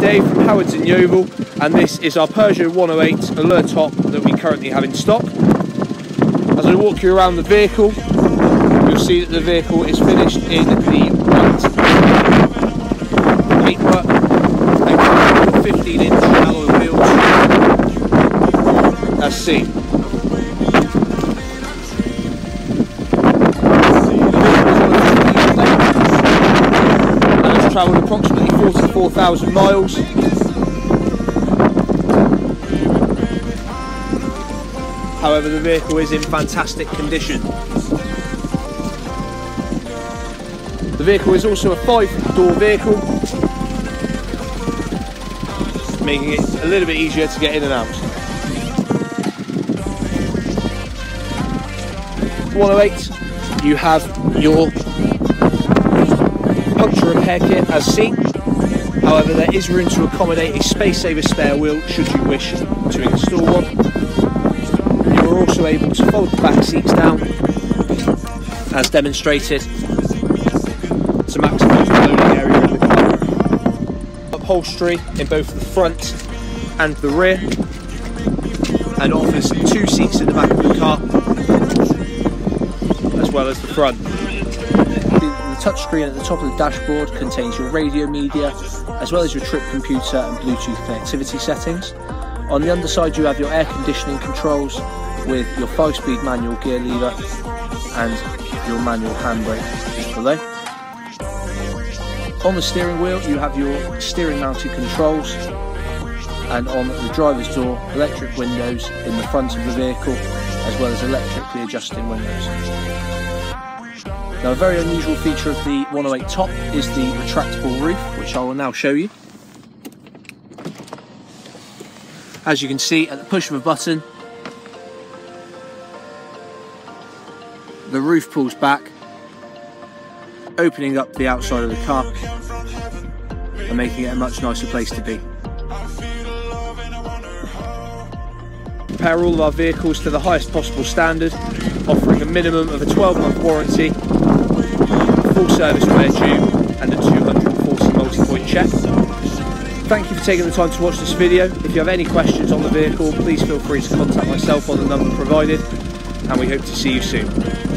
Dave from Howards and Yeovil and this is our Peugeot 108 Allure Top that we currently have in stock. As I walk you around the vehicle you'll see that the vehicle is finished in the white paintwork and 15 inch alloy wheels as seen. Travelled approximately 44,000 miles. However, the vehicle is in fantastic condition. The vehicle is also a five-door vehicle, making it a little bit easier to get in and out. 108, you have your repair kit as seen. However, there is room to accommodate a space saver spare wheel should you wish to install one. You are also able to fold the back seats down as demonstrated to maximise the loading area the car. Upholstery in both the front and the rear and offers two seats in the back of the car as well as the front touchscreen at the top of the dashboard contains your radio media, as well as your trip computer and Bluetooth connectivity settings. On the underside you have your air conditioning controls with your 5-speed manual gear lever and your manual handbrake below. On the steering wheel you have your steering mounted controls and on the driver's door electric windows in the front of the vehicle as well as electrically adjusting windows. Now a very unusual feature of the 108 top is the retractable roof, which I will now show you. As you can see, at the push of a button, the roof pulls back, opening up the outside of the car and making it a much nicer place to be. Prepare all of our vehicles to the highest possible standard, offering a minimum of a 12 month warranty full service where due and a 240 multi-point check. Thank you for taking the time to watch this video. If you have any questions on the vehicle, please feel free to contact myself on the number provided and we hope to see you soon.